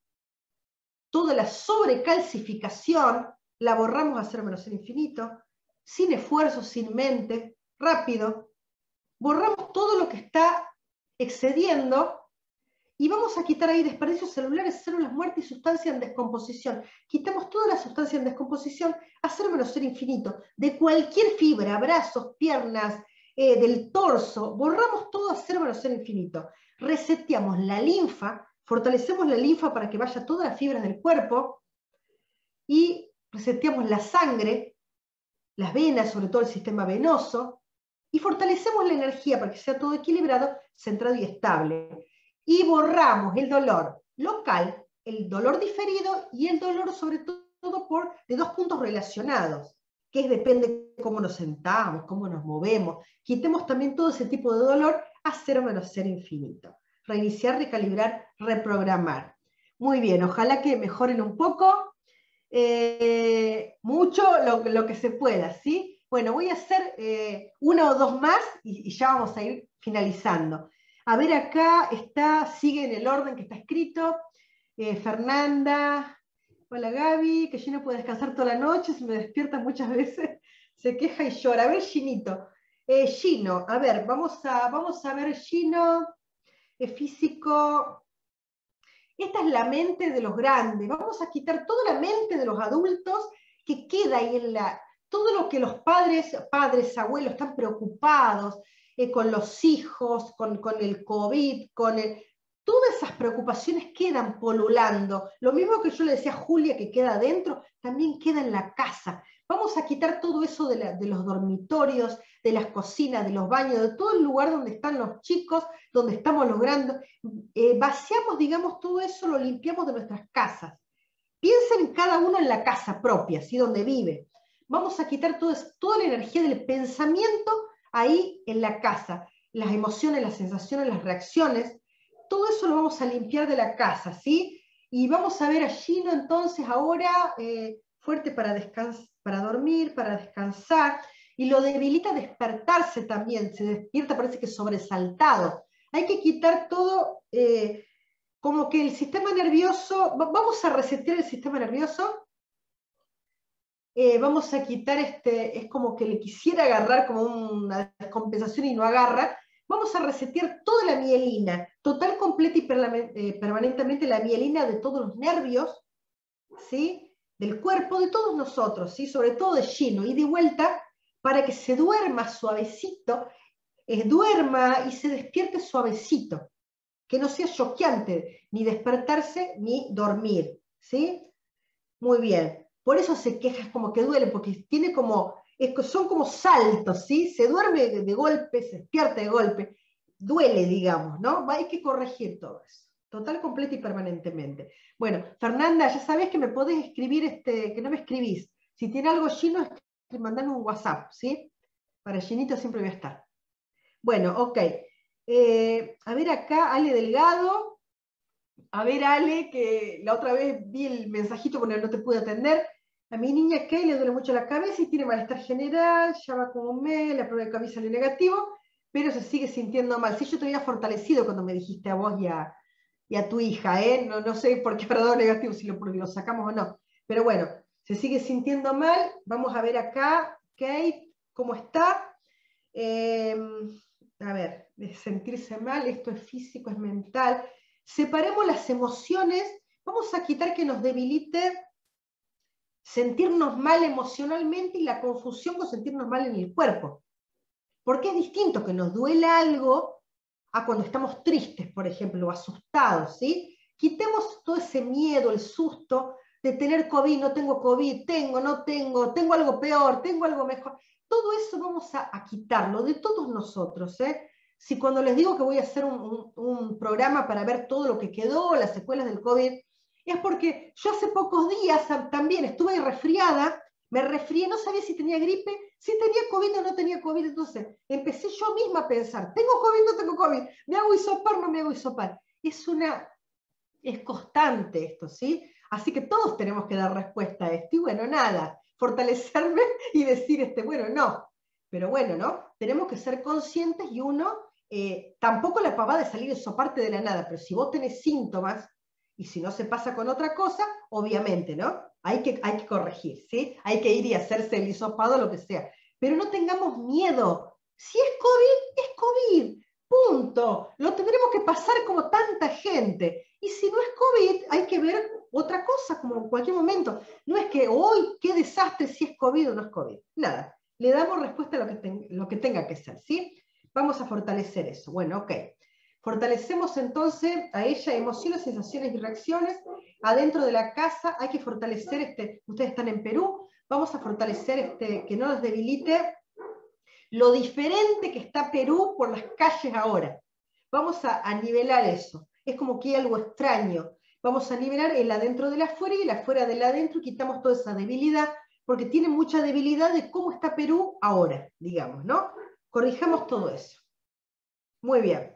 toda la sobrecalcificación la borramos a ser menos el infinito, sin esfuerzo, sin mente, rápido. Borramos todo lo que está excediendo y vamos a quitar ahí desperdicios celulares, células muertas y sustancia en descomposición. Quitamos toda la sustancia en descomposición, hacer menos ser infinito. De cualquier fibra, brazos, piernas, eh, del torso, borramos todo menos ser infinito. Reseteamos la linfa, fortalecemos la linfa para que vaya todas las fibras del cuerpo y reseteamos la sangre, las venas, sobre todo el sistema venoso, y fortalecemos la energía para que sea todo equilibrado, centrado y estable y borramos el dolor local, el dolor diferido y el dolor sobre todo por, de dos puntos relacionados, que es depende de cómo nos sentamos, cómo nos movemos. Quitemos también todo ese tipo de dolor a cero menos ser infinito. Reiniciar, recalibrar, reprogramar. Muy bien, ojalá que mejoren un poco, eh, mucho lo, que se pueda, ¿sí? Bueno, voy a hacer eh, una o dos más y ya vamos a ir finalizando. A ver, acá está, sigue en el orden que está escrito. Eh, Fernanda, hola Gaby, que yo no puedo descansar toda la noche, se me despierta muchas veces, se queja y llora. A ver, Ginito. Eh, Gino, a ver, vamos a, vamos a ver Gino, es físico, Esta es la mente de los grandes. Vamos a quitar toda la mente de los adultos que queda ahí en la... Todo lo que los padres, padres, abuelos están preocupados eh, con los hijos, con, con el COVID, con el, todas esas preocupaciones quedan polulando. Lo mismo que yo le decía a Julia que queda adentro, también queda en la casa. Vamos a quitar todo eso de, los dormitorios, de las cocinas, de los baños, de todo el lugar donde están los chicos, donde estamos logrando. Eh, vaciamos, digamos, todo eso, lo limpiamos de nuestras casas. Piensen cada uno en la casa propia, ¿sí? donde vive. Vamos a quitar todo, toda la energía del pensamiento ahí en la casa. Las emociones, las sensaciones, las reacciones, todo eso lo vamos a limpiar de la casa, ¿sí? Y vamos a ver a Gino entonces ahora eh, fuerte para, para dormir, para descansar, y lo debilita despertarse también, se despierta, parece que sobresaltado. Hay que quitar todo, eh, como que el sistema nervioso, vamos a resetear el sistema nervioso, eh, vamos a quitar este, es como que le quisiera agarrar como una descompensación y no agarra, vamos a resetear toda la mielina, total, completa y eh, permanentemente la mielina de todos los nervios, ¿sí? del cuerpo de todos nosotros, ¿sí? sobre todo de Gino, y de vuelta para que se duerma suavecito, eh, duerma y se despierte suavecito, que no sea choqueante ni despertarse ni dormir. ¿sí? Muy bien, por eso se queja como que duele, porque tiene como son como saltos, ¿sí? Se duerme de golpe, se despierta de golpe, duele, digamos, ¿no? Hay que corregir todo eso, total, completo y permanentemente. Bueno, Fernanda, ya sabes que me podés escribir, este, que no me escribís. Si tiene algo chino, mandame un WhatsApp, ¿sí? Para llenito siempre voy a estar. Bueno, ok. Eh, a ver acá, Ale Delgado. A ver, Ale, que la otra vez vi el mensajito con el no te pude atender. A mi niña Kay le duele mucho la cabeza y tiene malestar general, ya va como un mes, la prueba de cabeza salió negativo, pero se sigue sintiendo mal. Sí, yo te había fortalecido cuando me dijiste a vos y a, tu hija, ¿eh? No, no sé por qué habrá dado negativo, si lo, lo sacamos o no. Pero bueno, se sigue sintiendo mal. Vamos a ver acá, Kate, cómo está. Em, a ver, sentirse mal, esto es físico, es mental. Separemos las emociones, vamos a quitar que nos debilite sentirnos mal emocionalmente y la confusión con sentirnos mal en el cuerpo. Porque es distinto que nos duela algo a cuando estamos tristes, por ejemplo, o asustados, ¿sí? Quitemos todo ese miedo, el susto de tener COVID, no tengo COVID, tengo, no tengo, tengo algo peor, tengo algo mejor. Todo eso vamos a, quitarlo de todos nosotros. ¿eh? Si cuando les digo que voy a hacer un, programa para ver todo lo que quedó, las secuelas del COVID, es porque yo hace pocos días también estuve resfriada, me resfrié, no sabía si tenía gripe, si tenía COVID o no tenía COVID, entonces empecé yo misma a pensar, ¿tengo COVID no tengo COVID? ¿Me hago hisopar o no me hago hisopar? Es una, es constante esto, ¿sí? Así que todos tenemos que dar respuesta a esto. Y bueno, nada, fortalecerme y decir, este, bueno, no. Pero bueno, ¿no? Tenemos que ser conscientes y uno, eh, tampoco la pavada de salir parte de la nada, pero si vos tenés síntomas, y si no se pasa con otra cosa, obviamente, ¿no? Hay que, hay que corregir, ¿sí? Hay que ir y hacerse el hisopado, lo que sea. Pero no tengamos miedo. Si es COVID, es COVID. Punto. Lo tendremos que pasar como tanta gente. Y si no es COVID, hay que ver otra cosa, como en cualquier momento. No es que hoy, qué desastre si es COVID o no es COVID. Nada. Le damos respuesta a lo que, lo que tenga que ser, ¿sí? Vamos a fortalecer eso. Bueno, ok. Fortalecemos entonces a ella emociones, sensaciones y reacciones. Adentro de la casa hay que fortalecer, este, ustedes están en Perú, vamos a fortalecer este, que no nos debilite lo diferente que está Perú por las calles ahora. Vamos a, nivelar eso. Es como que hay algo extraño. Vamos a nivelar el adentro del afuera y el afuera del adentro y quitamos toda esa debilidad, porque tiene mucha debilidad de cómo está Perú ahora, digamos, ¿no? Corrijamos todo eso. Muy bien.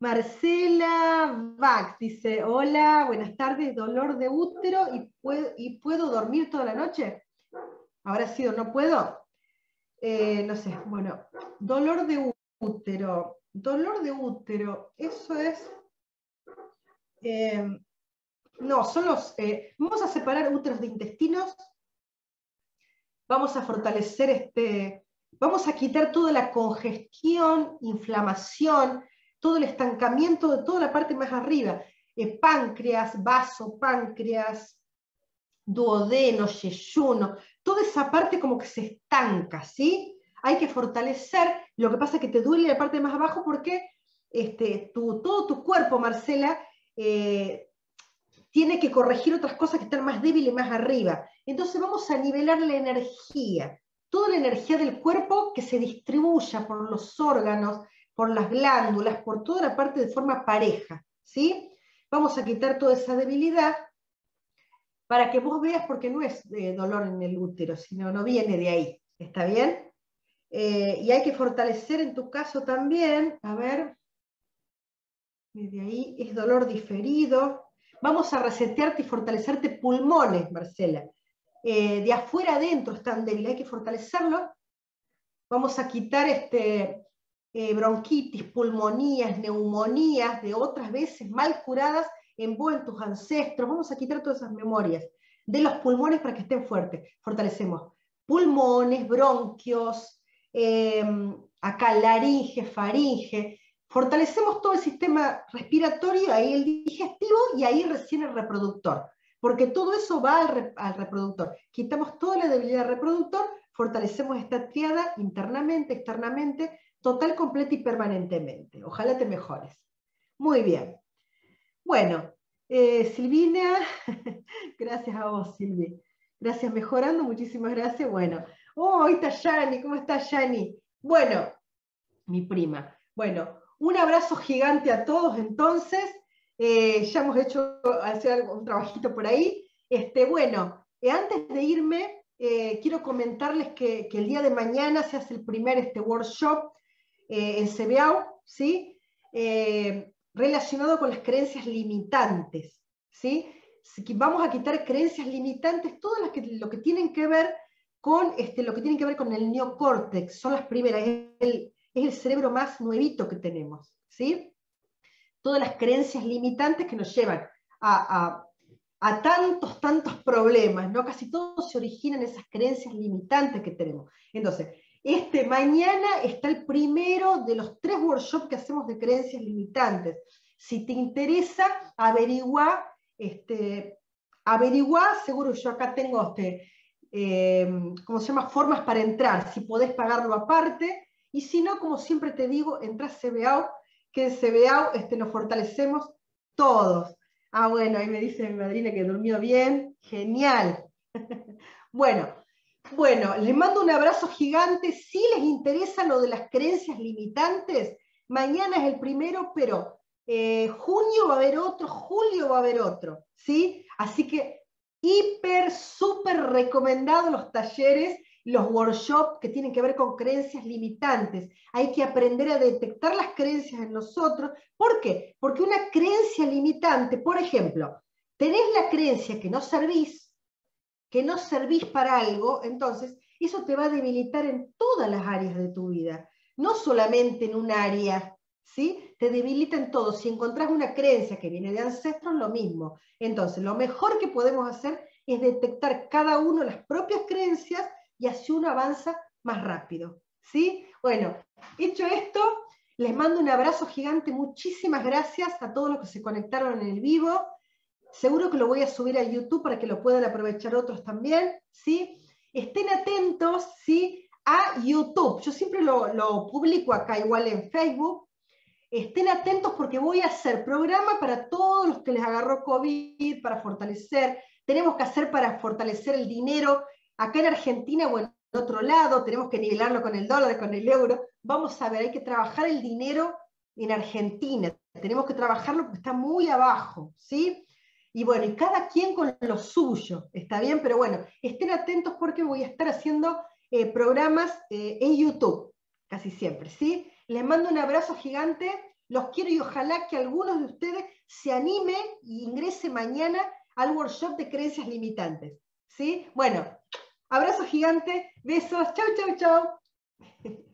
Marcela Vax dice, hola, buenas tardes, dolor de útero y puedo, y puedo dormir toda la noche. ¿Habrá sido no puedo? Eh, no sé, bueno, dolor de útero, dolor de útero, eso es... Eh, no, son los... Eh, vamos a separar úteros de intestinos, vamos a fortalecer este... Vamos a quitar toda la congestión, inflamación, todo el estancamiento de toda la parte más arriba. eh, páncreas, vaso, páncreas, duodeno, yeyuno, toda esa parte como que se estanca, ¿sí? Hay que fortalecer, lo que pasa es que te duele la parte más abajo porque este, todo tu cuerpo, Marcela, eh, tiene que corregir otras cosas que están más débiles más arriba. Entonces vamos a nivelar la energía, toda la energía del cuerpo que se distribuya por los órganos, por las glándulas, por toda la parte de forma pareja, ¿sí? Vamos a quitar toda esa debilidad para que vos veas, porque no es dolor en el útero, sino no viene de ahí, ¿está bien? Eh, y hay que fortalecer en tu caso también, a ver, de ahí es dolor diferido. Vamos a resetearte y fortalecerte pulmones, Marcela. Eh, de afuera adentro están débiles, hay que fortalecerlo. Vamos a quitar este, eh, bronquitis, pulmonías, neumonías de otras veces mal curadas en vos, tus ancestros. Vamos a quitar todas esas memorias de los pulmones para que estén fuertes. Fortalecemos pulmones, bronquios, eh, acá laringe, faringe, Fortalecemos todo el sistema respiratorio, ahí el digestivo y ahí recién el reproductor, porque todo eso va al, reproductor. Quitamos toda la debilidad del reproductor, fortalecemos esta triada internamente, externamente, total, completa y permanentemente. Ojalá te mejores. Muy bien. Bueno, eh, Silvina, gracias a vos, Silvi. Gracias, mejorando, muchísimas gracias. Bueno, oh, ahí está Yani, ¿cómo está Yani? Bueno, mi prima. Bueno, un abrazo gigante a todos entonces. Eh, ya hemos hecho hacer un trabajito por ahí. Este, bueno, eh, antes de irme, eh, quiero comentarles que, el día de mañana se hace el primer este workshop en CBAU, ¿sí? relacionado con las creencias limitantes. ¿sí? Vamos a quitar creencias limitantes, todas las que, lo que tienen que ver con este, lo que tiene que ver con el neocórtex, son las primeras, el, es el cerebro más nuevito que tenemos, ¿sí? Todas las creencias limitantes que nos llevan a, tantos, tantos problemas, ¿no? Casi todo se origina en esas creencias limitantes que tenemos. Entonces, este mañana está el primero de los tres workshops que hacemos de creencias limitantes. Si te interesa, averigua, este, averigua, seguro yo acá tengo este, eh, ¿cómo se llama? Formas para entrar, si podés pagarlo aparte, y si no, como siempre te digo, entra a CBAO, que en CBAO este, nos fortalecemos todos. Ah, bueno, ahí me dice mi madrina que durmió bien. Genial. bueno, bueno, les mando un abrazo gigante. Si les interesa lo de las creencias limitantes, mañana es el primero, pero eh, junio va a haber otro, julio va a haber otro, ¿sí? Así que hiper, súper recomendado los talleres los workshops que tienen que ver con creencias limitantes. Hay que aprender a detectar las creencias en nosotros. ¿Por qué? Porque una creencia limitante, por ejemplo, tenés la creencia que no servís, que no servís para algo, entonces eso te va a debilitar en todas las áreas de tu vida, no solamente en un área, ¿sí? Te debilita en todo. Si encontrás una creencia que viene de ancestros, lo mismo. Entonces, lo mejor que podemos hacer es detectar cada uno las propias creencias y así uno avanza más rápido. ¿sí? Bueno, hecho esto, les mando un abrazo gigante, muchísimas gracias a todos los que se conectaron en el vivo. Seguro que lo voy a subir a YouTube para que lo puedan aprovechar otros también, ¿sí? Estén atentos, ¿sí? A YouTube. Yo siempre lo, lo publico acá igual en Facebook. Estén atentos porque voy a hacer programa para todos los que les agarró COVID, para fortalecer. Tenemos que hacer para fortalecer el dinero Acá en Argentina o en otro lado, tenemos que nivelarlo con el dólar, con el euro. Vamos a ver, hay que trabajar el dinero en Argentina. Tenemos que trabajarlo porque está muy abajo, ¿sí? Y bueno, y cada quien con lo suyo, ¿está bien? Pero bueno, estén atentos porque voy a estar haciendo eh, programas eh, en YouTube, casi siempre, ¿sí? Les mando un abrazo gigante, los quiero y ojalá que algunos de ustedes se anime e ingrese mañana al workshop de creencias limitantes, ¿sí? Bueno, Abrazo gigante, besos, chau, chau, chau.